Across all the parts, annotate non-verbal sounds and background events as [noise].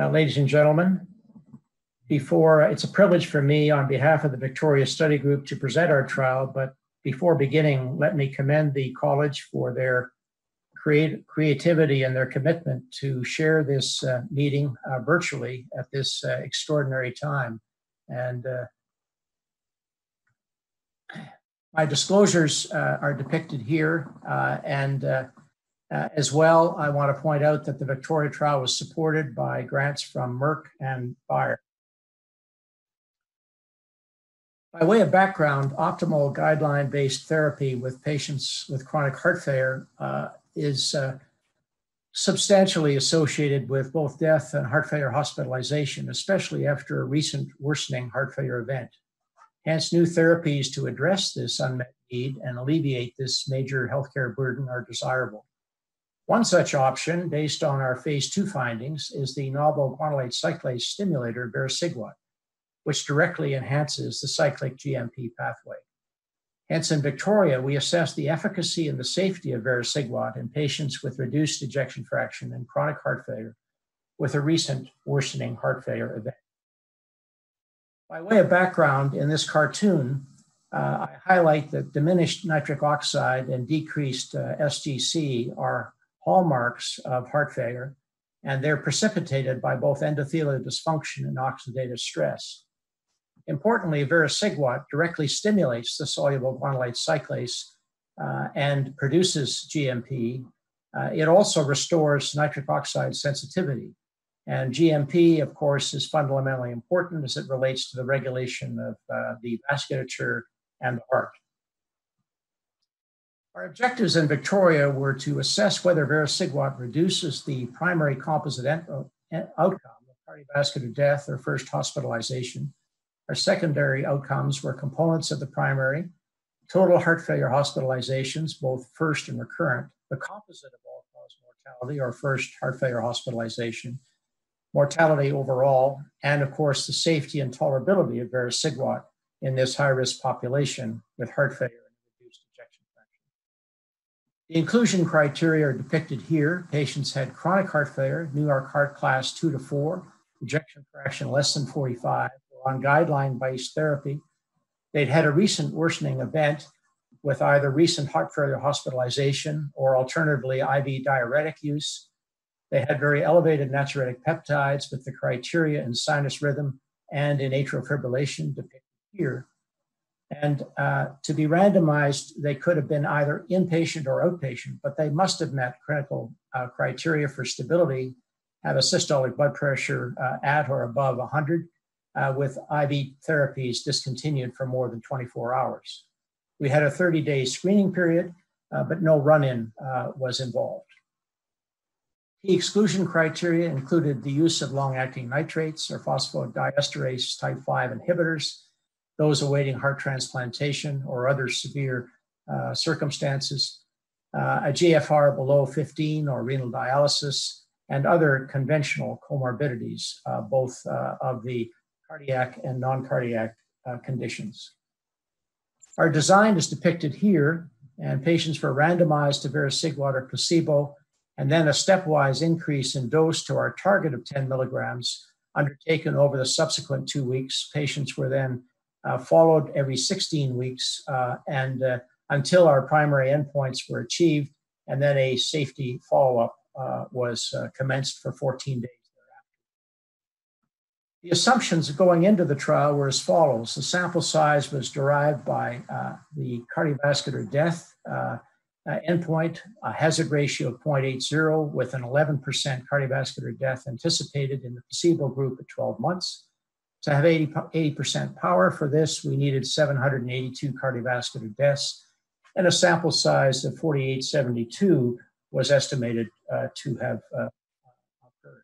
Uh, ladies and gentlemen, before it's a privilege for me on behalf of the Victoria Study Group to present our trial, but before beginning, let me commend the college for their create, creativity and their commitment to share this uh, meeting uh, virtually at this uh, extraordinary time. And uh, my disclosures uh, are depicted here, and uh, as well, I want to point out that the Victoria trial was supported by grants from Merck and Bayer. By way of background, optimal guideline based therapy with patients with chronic heart failure uh, is uh, substantially associated with both death and heart failure hospitalization, especially after a recent worsening heart failure event. Hence, new therapies to address this unmet need and alleviate this major healthcare burden are desirable. One such option, based on our phase two findings, is the novel guanylate cyclase stimulator vericiguat, which directly enhances the cyclic GMP pathway. Hence, in Victoria, we assessed the efficacy and the safety of vericiguat in patients with reduced ejection fraction and chronic heart failure with a recent worsening heart failure event. By way of background, in this cartoon, uh, I highlight that diminished nitric oxide and decreased uh, SGC are hallmarks of heart failure, and they're precipitated by both endothelial dysfunction and oxidative stress. Importantly, vericiguat directly stimulates the soluble guanylate cyclase uh, and produces GMP. Uh, it also restores nitric oxide sensitivity. And GMP, of course, is fundamentally important as it relates to the regulation of uh, the vasculature and the heart. Our objectives in Victoria were to assess whether vericiguat reduces the primary composite outcome of cardiovascular death or first hospitalization. Our secondary outcomes were components of the primary, total heart failure hospitalizations, both first and recurrent, the composite of all cause mortality or first heart failure hospitalization, mortality overall, and of course the safety and tolerability of vericiguat in this high risk population with heart failure the inclusion criteria are depicted here. Patients had chronic heart failure, New York Heart Class 2 to 4, ejection fraction less than 45, were on guideline based therapy. They'd had a recent worsening event with either recent heart failure hospitalization or alternatively IV diuretic use. They had very elevated natriuretic peptides with the criteria in sinus rhythm and in atrial fibrillation depicted here. And uh, to be randomized, they could have been either inpatient or outpatient, but they must have met critical uh, criteria for stability, have a systolic blood pressure uh, at or above 100, uh, with IV therapies discontinued for more than 24 hours. We had a 30 day screening period, uh, but no run in uh, was involved. The exclusion criteria included the use of long acting nitrates or phosphodiesterase type 5 inhibitors those awaiting heart transplantation or other severe uh, circumstances, uh, a GFR below 15 or renal dialysis, and other conventional comorbidities, uh, both uh, of the cardiac and non cardiac uh, conditions. Our design is depicted here, and patients were randomized to vericiguat or placebo, and then a stepwise increase in dose to our target of 10 milligrams undertaken over the subsequent two weeks. Patients were then followed every 16 weeks uh, and uh, until our primary endpoints were achieved, and then a safety follow-up uh, was uh, commenced for 14 days thereafter. The assumptions going into the trial were as follows. The sample size was derived by uh, the cardiovascular death endpoint, a hazard ratio of 0.80 with an 11% cardiovascular death anticipated in the placebo group at 12 months. To have 80, percent power for this, we needed 782 cardiovascular deaths, and a sample size of 4872 was estimated uh, to have uh, occurred.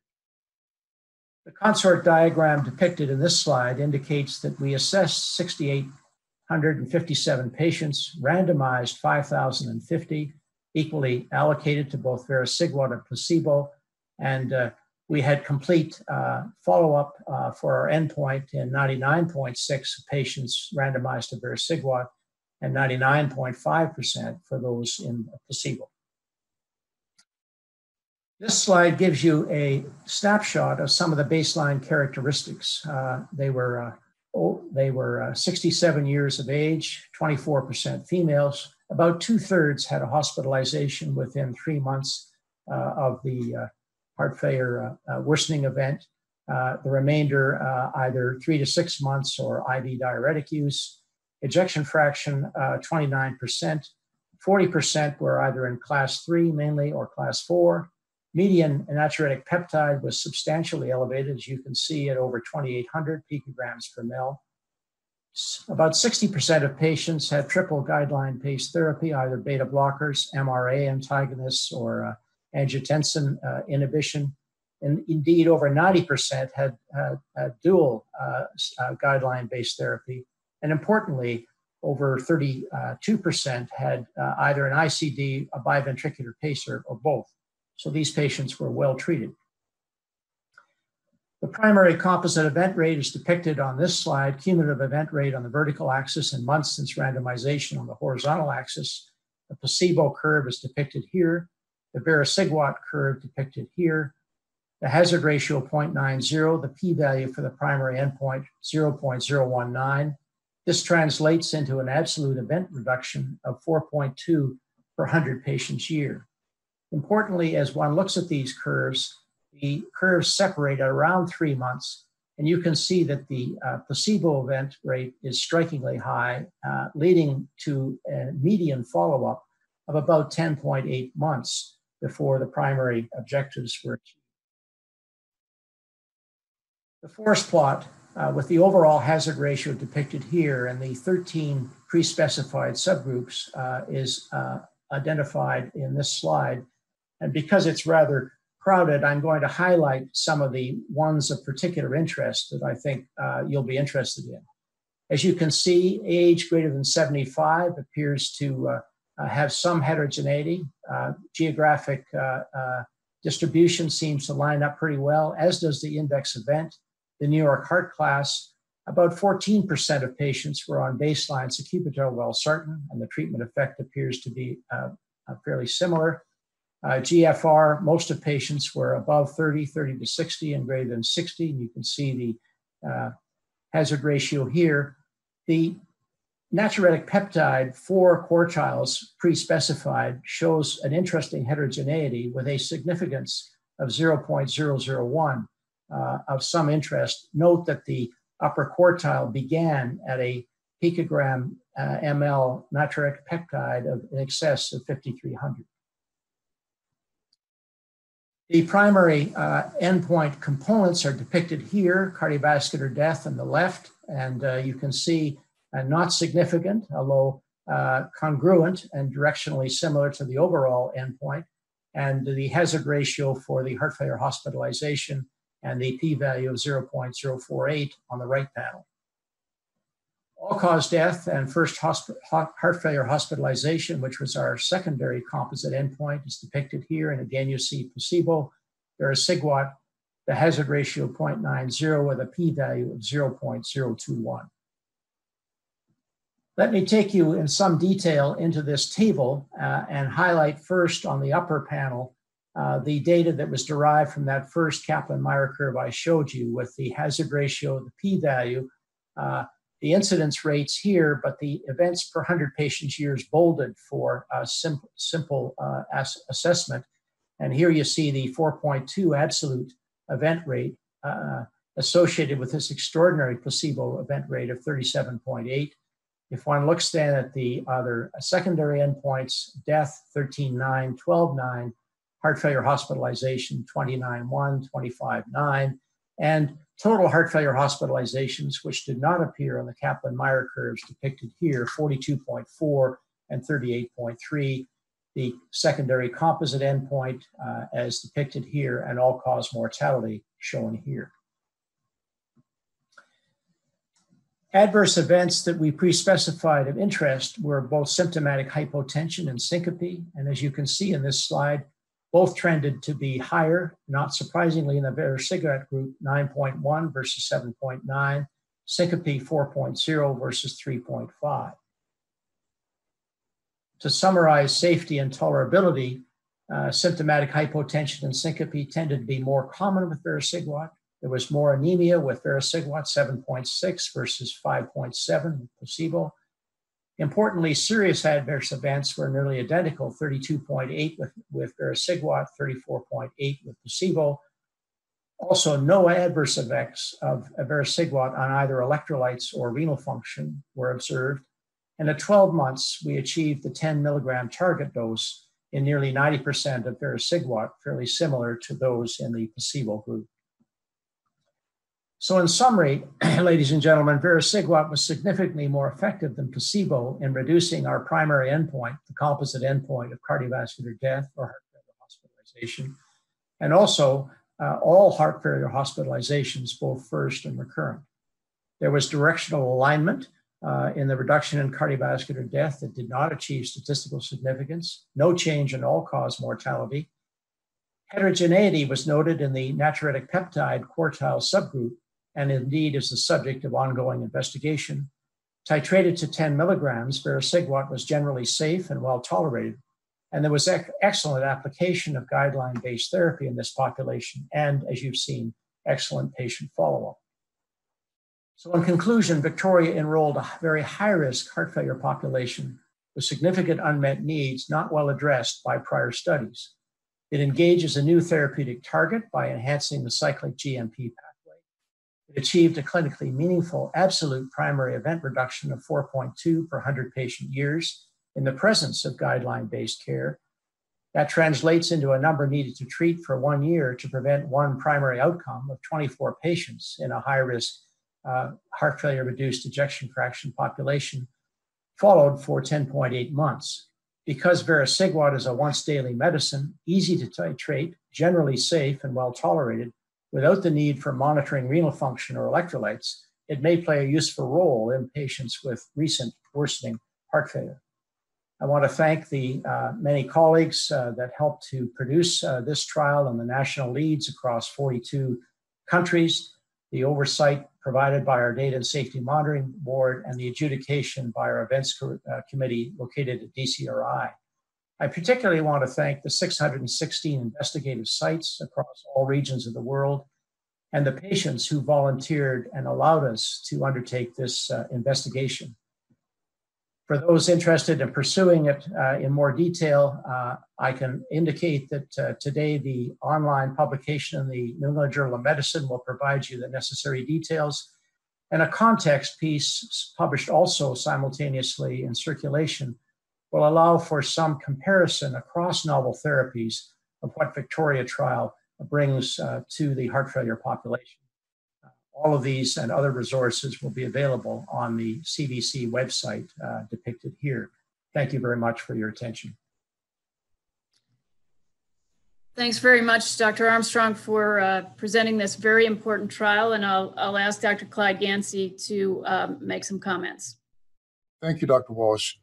The consort diagram depicted in this slide indicates that we assessed 6,857 patients, randomized 5,050, equally allocated to both vericiguat and placebo, and uh, we had complete uh, follow up uh, for our endpoint in 99.6 patients randomized to vericiguat and 99.5% for those in placebo. This slide gives you a snapshot of some of the baseline characteristics. Uh, they were uh, they were uh, 67 years of age, 24% females. About two thirds had a hospitalization within three months uh, of the heart failure uh, worsening event. the remainder either three to six months or IV diuretic use. Ejection fraction 29%. 40% were either in class three mainly or class four. Median natriuretic peptide was substantially elevated, as you can see, at over 2,800 picograms per mil. About 60% of patients had triple guideline based therapy, either beta blockers, MRA antagonists, or uh, angiotensin uh, inhibition. And indeed, over 90% had, dual uh, uh guideline based therapy. And importantly, over 32% had either an ICD, a biventricular pacer, or both. So these patients were well treated. The primary composite event rate is depicted on this slide, cumulative event rate on the vertical axis and months since randomization on the horizontal axis. The placebo curve is depicted here, the vericiguat curve depicted here, the hazard ratio 0.90, the p-value for the primary endpoint 0.019. This translates into an absolute event reduction of 4.2 per 100 patients year. Importantly, as one looks at these curves, the curves separate at around three months, and you can see that the uh, placebo event rate is strikingly high, uh, leading to a median follow up of about 10.8 months before the primary objectives were achieved. The forest plot uh, with the overall hazard ratio depicted here and the 13 pre specified subgroups uh, is uh, identified in this slide and because it's rather crowded, I'm going to highlight some of the ones of particular interest that I think uh, you'll be interested in. As you can see, age greater than 75 appears to uh, have some heterogeneity. Uh, geographic uh, uh, distribution seems to line up pretty well, as does the index event. The New York Heart Class, about 14% of patients were on baseline sacubitril valsartan, and the treatment effect appears to be fairly similar. Uh, GFR, most of patients were above 30, 30 to 60, and greater than 60. And you can see the uh, hazard ratio here. The natriuretic peptide for quartiles pre-specified shows an interesting heterogeneity with a significance of 0.001 uh, of some interest. Note that the upper quartile began at a picogram uh, ml natriuretic peptide of in excess of 5,300. The primary uh, endpoint components are depicted here, cardiovascular death on the left, and uh, you can see uh, not significant, although uh, congruent and directionally similar to the overall endpoint, and the hazard ratio for the heart failure hospitalization and the p-value of 0.048 on the right panel. All-cause death and first heart failure hospitalization, which was our secondary composite endpoint, is depicted here. And again, you see placebo, there is vericiguat, the hazard ratio of 0.90 with a p-value of 0.021. Let me take you in some detail into this table uh, and highlight first on the upper panel uh, the data that was derived from that first Kaplan-Meier curve I showed you with the hazard ratio, the p-value, uh, the incidence rates here, but the events per 100 patients years bolded for a simple, simple uh, ass- assessment. And here you see the 4.2 absolute event rate uh, associated with this extraordinary placebo event rate of 37.8. If one looks then at the other secondary endpoints, death 13.9, 12.9, heart failure hospitalization 29.1, 25.9, and total heart failure hospitalizations, which did not appear on the Kaplan Meier curves depicted here 42.4 and 38.3. The secondary composite endpoint, uh, as depicted here, and all cause mortality shown here. Adverse events that we pre specified of interest were both symptomatic hypotension and syncope. And as you can see in this slide, both trended to be higher, not surprisingly, in the vericiguat group, 9.1 versus 7.9, syncope 4.0 versus 3.5. To summarize safety and tolerability, Uh, symptomatic hypotension and syncope tended to be more common with vericiguat. There was more anemia with vericiguat, 7.6 versus 5.7 with placebo. Importantly, serious adverse events were nearly identical 32.8 with, with vericiguat, 34.8 with placebo. Also, no adverse effects of vericiguat on either electrolytes or renal function were observed. And at 12 months, we achieved the 10 milligram target dose in nearly 90% of vericiguat, fairly similar to those in the placebo group. So, in summary, [clears throat] ladies and gentlemen, vericiguat was significantly more effective than placebo in reducing our primary endpoint, the composite endpoint of cardiovascular death or heart failure hospitalization, and also uh, all heart failure hospitalizations, both first and recurrent. There was directional alignment uh, in the reduction in cardiovascular death that did not achieve statistical significance, no change in all cause mortality. Heterogeneity was noted in the natriuretic peptide quartile subgroup and indeed is the subject of ongoing investigation. Titrated to 10 milligrams, vericiguat was generally safe and well tolerated, and there was ec- excellent application of guideline based therapy in this population, and as you've seen, excellent patient follow up. So, in conclusion, Victoria enrolled a very high risk heart failure population with significant unmet needs not well addressed by prior studies. It engages a new therapeutic target by enhancing the cyclic GMP it achieved a clinically meaningful absolute primary event reduction of 4.2 per 100 patient years in the presence of guideline based care. That translates into a number needed to treat for one year to prevent one primary outcome of 24 patients in a high risk uh, heart failure reduced ejection fraction population, followed for 10.8 months. Because vericiguat is a once daily medicine, easy to titrate, generally safe, and well tolerated, without the need for monitoring renal function or electrolytes, it may play a useful role in patients with recent worsening heart failure. I want to thank the uh, many colleagues uh, that helped to produce uh, this trial and the national leads across 42 countries, the oversight provided by our Data and Safety Monitoring Board, and the adjudication by our events co- uh, committee located at DCRI. I particularly want to thank the 616 investigative sites across all regions of the world and the patients who volunteered and allowed us to undertake this uh, investigation. For those interested in pursuing it uh, in more detail, uh, I can indicate that uh, today the online publication in the New England Journal of Medicine will provide you the necessary details. And a context piece published also simultaneously in circulation will allow for some comparison across novel therapies of what Victoria trial brings uh, to the heart failure population. Uh, all of these and other resources will be available on the CVC website uh, depicted here. Thank you very much for your attention. Thanks very much, Dr. Armstrong, for uh, presenting this very important trial. And I'll, I'll ask Dr. Clyde Yancy to um, make some comments. Thank you, Dr. Walsh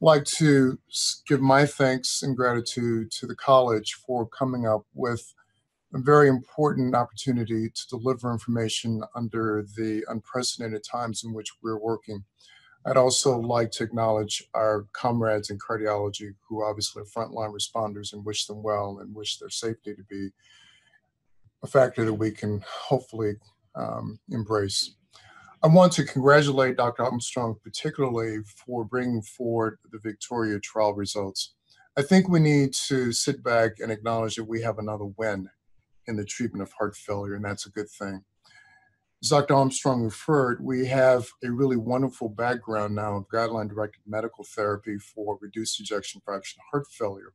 like to give my thanks and gratitude to the college for coming up with a very important opportunity to deliver information under the unprecedented times in which we're working. I'd also like to acknowledge our comrades in cardiology who obviously are frontline responders and wish them well and wish their safety to be a factor that we can hopefully um, embrace. I want to congratulate Dr. Armstrong particularly for bringing forward the Victoria trial results. I think we need to sit back and acknowledge that we have another win in the treatment of heart failure, and that's a good thing. As Dr. Armstrong referred, we have a really wonderful background now of guideline directed medical therapy for reduced ejection fraction heart failure.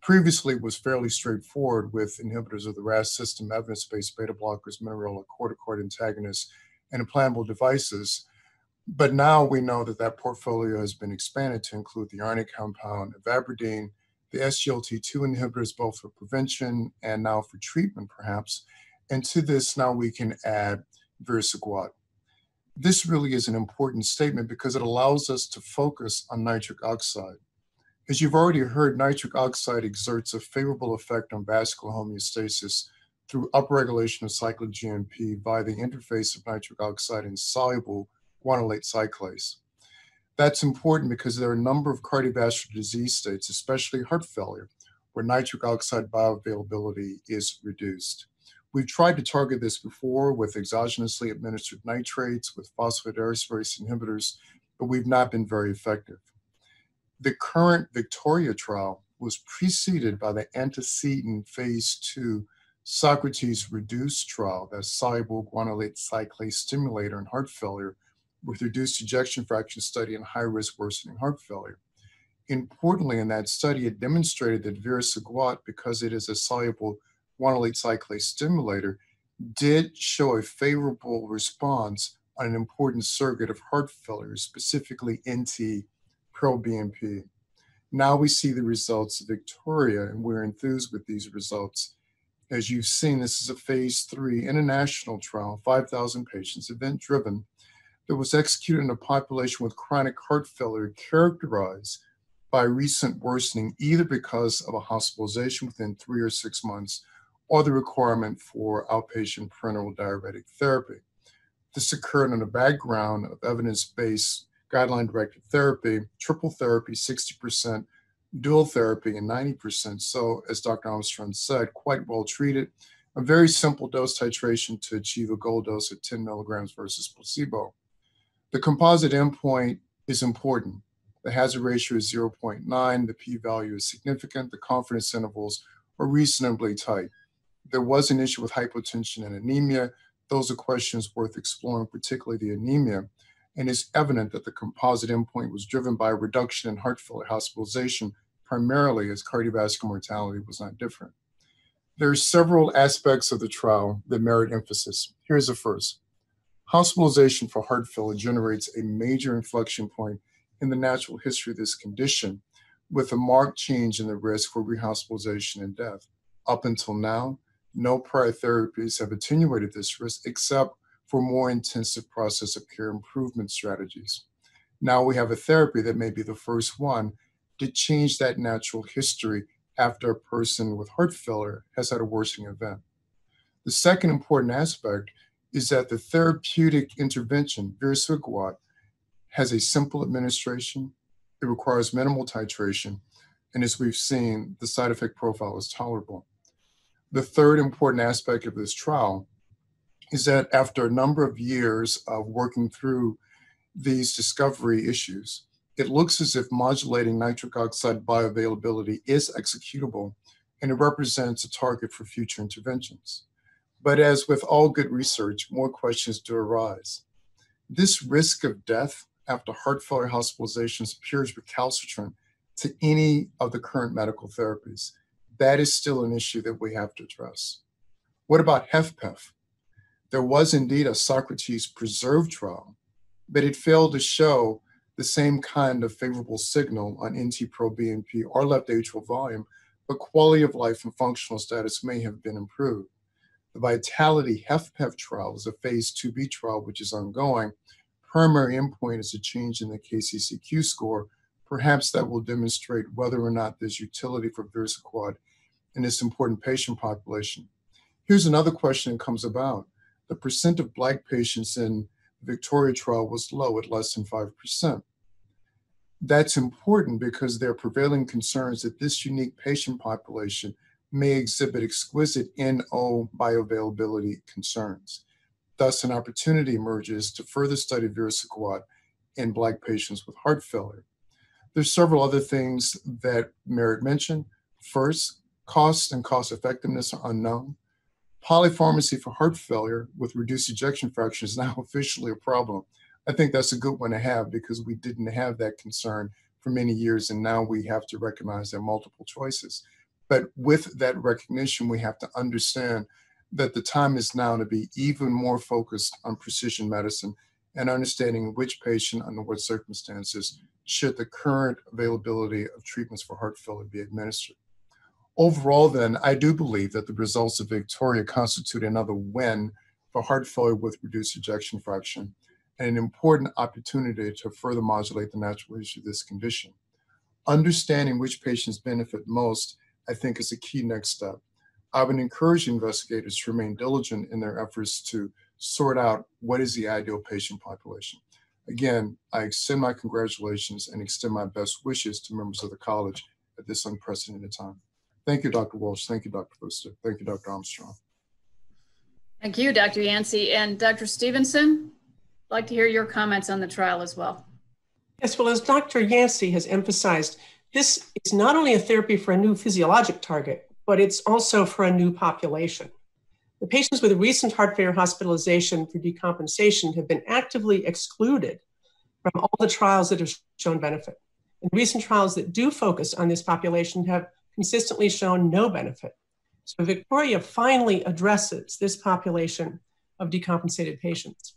Previously, was fairly straightforward with inhibitors of the RAS system, evidence based beta blockers, mineralocorticoid antagonists, and implantable devices. But now we know that that portfolio has been expanded to include the RNA compound ivabradine, the SGLT2 inhibitors, both for prevention and now for treatment, perhaps. And to this, now we can add vericiguat. This really is an important statement because it allows us to focus on nitric oxide. As you've already heard, nitric oxide exerts a favorable effect on vascular homeostasis through upregulation of cyclic GMP via the interface of nitric oxide and soluble guanylate cyclase. That's important because there are a number of cardiovascular disease states, especially heart failure, where nitric oxide bioavailability is reduced. We've tried to target this before with exogenously administered nitrates, with phosphodiesterase inhibitors, but we've not been very effective. The current Victoria trial was preceded by the antecedent phase two Socrates reduced trial, that soluble guanylate cyclase stimulator in heart failure with reduced ejection fraction study in high risk worsening heart failure. Importantly, in that study, it demonstrated that vericiguat, because it is a soluble guanylate cyclase stimulator, did show a favorable response on an important surrogate of heart failure, specifically NT proBNP. Now we see the results of Victoria, and we're enthused with these results. As you've seen, this is a phase three international trial, 5,000 patients, event driven, that was executed in a population with chronic heart failure characterized by recent worsening, either because of a hospitalization within three or six months or the requirement for outpatient parenteral diuretic therapy. This occurred in a background of evidence based guideline directed therapy, triple therapy, 60%, dual therapy, and 90%. So, as Dr. Armstrong said, quite well treated. A very simple dose titration to achieve a goal dose of 10 milligrams versus placebo. The composite endpoint is important. The hazard ratio is 0.9, the p value is significant, the confidence intervals are reasonably tight. There was an issue with hypotension and anemia. Those are questions worth exploring, particularly the anemia. And it's evident that the composite endpoint was driven by a reduction in heart failure hospitalization, primarily as cardiovascular mortality was not different. There are several aspects of the trial that merit emphasis. Here's the first. Hospitalization for heart failure generates a major inflection point in the natural history of this condition with a marked change in the risk for rehospitalization and death. Up until now, no prior therapies have attenuated this risk except for more intensive process of care improvement strategies. Now we have a therapy that may be the first one to change that natural history after a person with heart failure has had a worsening event. The second important aspect is that the therapeutic intervention, vericiguat, has a simple administration, it requires minimal titration, and as we've seen, the side effect profile is tolerable. The third important aspect of this trial is that after a number of years of working through these discovery issues, it looks as if modulating nitric oxide bioavailability is executable and it represents a target for future interventions. But as with all good research, more questions do arise. This risk of death after heart failure hospitalizations appears recalcitrant to any of the current medical therapies. That is still an issue that we have to address. What about HFpEF? There was indeed a Socrates preserved trial, but it failed to show the same kind of favorable signal on NT-proBNP or left atrial volume, but quality of life and functional status may have been improved. The Vitality HFpEF trial is a phase 2b trial which is ongoing, primary endpoint is a change in the KCCQ score. Perhaps that will demonstrate whether or not there's utility for vericiguat in this important patient population. Here's another question that comes about. The percent of Black patients in the Victoria trial was low at less than 5%. That's important because there are prevailing concerns that this unique patient population may exhibit exquisite NO bioavailability concerns. Thus, an opportunity emerges to further study vericiguat in Black patients with heart failure. There's several other things that merit mention. First, cost and cost effectiveness are unknown. Polypharmacy for heart failure with reduced ejection fraction is now [laughs] officially a problem. I think that's a good one to have because we didn't have that concern for many years, and now we have to recognize there are multiple choices. But with that recognition, we have to understand that the time is now to be even more focused on precision medicine and understanding which patient under what circumstances should the current availability of treatments for heart failure be administered. Overall, then, I do believe that the results of Victoria constitute another win for heart failure with reduced ejection fraction and an important opportunity to further modulate the natural history of this condition. Understanding which patients benefit most, I think, is a key next step. I would encourage investigators to remain diligent in their efforts to sort out what is the ideal patient population. Again, I extend my congratulations and extend my best wishes to members of the college at this unprecedented time. Thank you, Dr. Walsh. Thank you, Dr. Lister. Thank you, Dr. Armstrong. Thank you, Dr. Yancy. And Dr. Stevenson, I'd like to hear your comments on the trial as well. Yes, well, as Dr. Yancy has emphasized, this is not only a therapy for a new physiologic target, but it's also for a new population. The patients with a recent heart failure hospitalization for decompensation have been actively excluded from all the trials that have shown benefit. And recent trials that do focus on this population have consistently shown no benefit. So Victoria finally addresses this population of decompensated patients.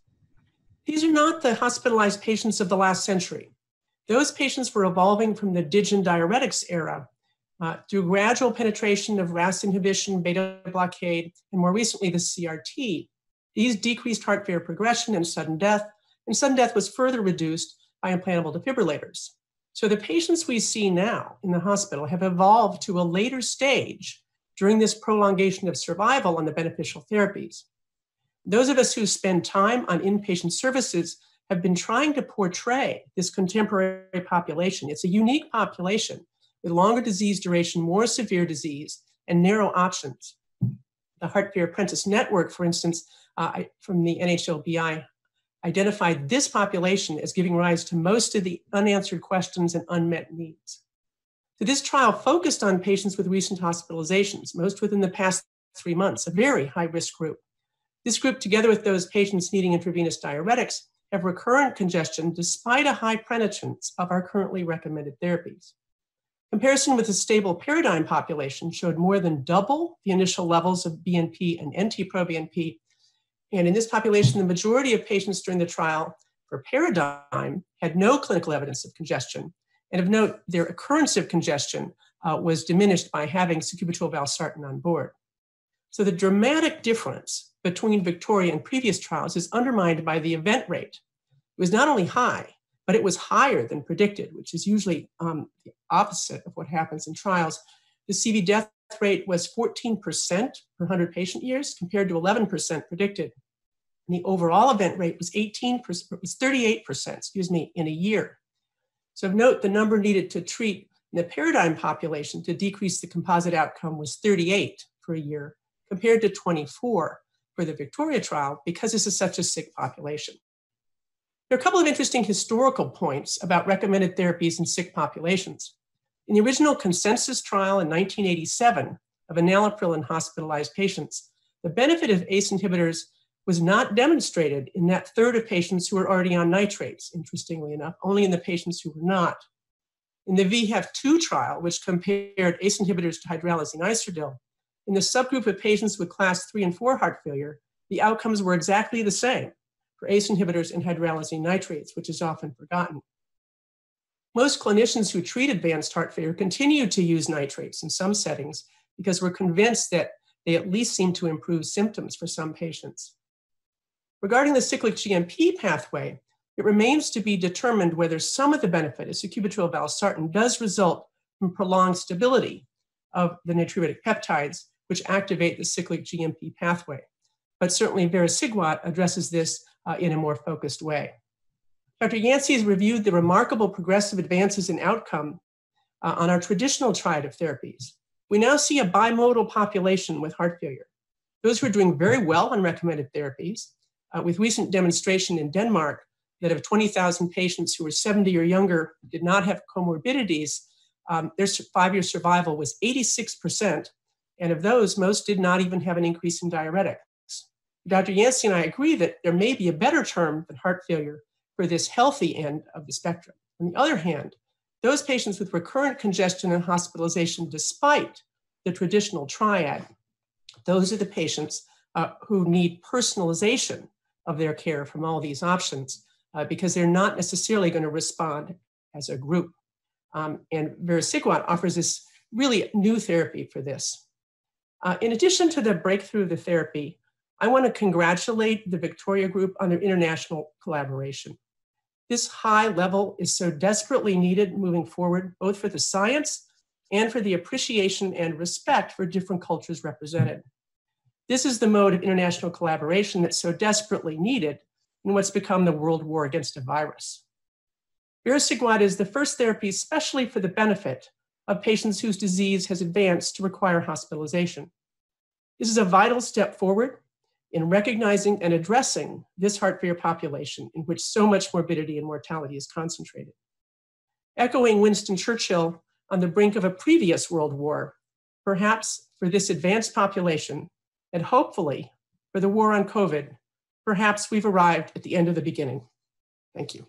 These are not the hospitalized patients of the last century. Those patients were evolving from the Digen diuretics era uh, through gradual penetration of RAS inhibition, beta blockade, and more recently the CRT. These decreased heart failure progression and sudden death, and sudden death was further reduced by implantable defibrillators. So the patients we see now in the hospital have evolved to a later stage during this prolongation of survival on the beneficial therapies. Those of us who spend time on inpatient services have been trying to portray this contemporary population. It's a unique population with longer disease duration, more severe disease, and narrow options. The Heart Failure Apprentice Network, for instance, uh, from the NHLBI, identified this population as giving rise to most of the unanswered questions and unmet needs. So this trial focused on patients with recent hospitalizations, most within the past three months, a very high risk group. This group, together with those patients needing intravenous diuretics, have recurrent congestion despite a high penetrance of our currently recommended therapies. Comparison with the stable paradigm population showed more than double the initial levels of BNP and NT-proBNP. And in this population, the majority of patients during the trial for paradigm had no clinical evidence of congestion, and of note, their occurrence of congestion uh, was diminished by having sacubitril valsartan on board. So the dramatic difference between Victoria and previous trials is undermined by the event rate. It was not only high, but it was higher than predicted, which is usually um, the opposite of what happens in trials. The CV death rate was 14% per 100 patient years compared to 11% predicted. And the overall event rate was 18%, was 38%, excuse me, in a year. So note, the number needed to treat in the paradigm population to decrease the composite outcome was 38 for a year, compared to 24 for the Victoria trial because this is such a sick population. There are a couple of interesting historical points about recommended therapies in sick populations. In the original consensus trial in 1987 of enalapril in hospitalized patients, the benefit of ACE inhibitors was not demonstrated in that third of patients who were already on nitrates, interestingly enough, only in the patients who were not. In the V-HeFT II trial, which compared ACE inhibitors to hydralazine Isordil, in the subgroup of patients with class 3 and 4 heart failure, the outcomes were exactly the same for ACE inhibitors and hydralazine nitrates, which is often forgotten. Most clinicians who treat advanced heart failure continue to use nitrates in some settings because we're convinced that they at least seem to improve symptoms for some patients. Regarding the cyclic GMP pathway, it remains to be determined whether some of the benefit of sacubitril valsartan does result from prolonged stability of the natriuretic peptides, which activate the cyclic GMP pathway. But certainly vericiguat addresses this uh, in a more focused way. Dr. Yancy has reviewed the remarkable progressive advances in outcome uh, on our traditional triad of therapies. We now see a bimodal population with heart failure. Those who are doing very well on recommended therapies, uh, with recent demonstration in Denmark that of 20,000 patients who were 70 or younger did not have comorbidities, um, their five-year survival was 86%, and of those, most did not even have an increase in diuretics. Dr. Yancy and I agree that there may be a better term than heart failure for this healthy end of the spectrum. On the other hand, those patients with recurrent congestion and hospitalization despite the traditional triad, those are the patients uh, who need personalization of their care from all these options uh, because they're not necessarily going to respond as a group. Um, and vericiguat offers this really new therapy for this. Uh, in addition to the breakthrough of the therapy, I want to congratulate the Victoria Group on their international collaboration. This high level is so desperately needed moving forward, both for the science and for the appreciation and respect for different cultures represented. This is the mode of international collaboration that's so desperately needed in what's become the world war against a virus. Vericiguat is the first therapy, especially for the benefit of patients whose disease has advanced to require hospitalization. This is a vital step forward in recognizing and addressing this heart failure population in which so much morbidity and mortality is concentrated. Echoing Winston Churchill on the brink of a previous world war, perhaps for this advanced population, and hopefully for the war on COVID, perhaps we've arrived at the end of the beginning. Thank you.